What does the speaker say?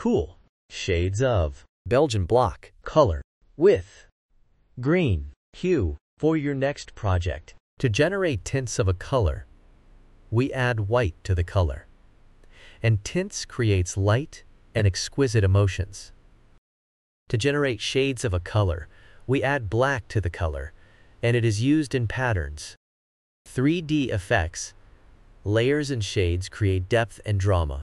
cool shades of Belgian block, color with green hue for your next project. To generate tints of a color, we add white to the color. And tints creates light and exquisite emotions. To generate shades of a color, we add black to the color, and it is used in patterns. 3D effects, layers and shades create depth and drama.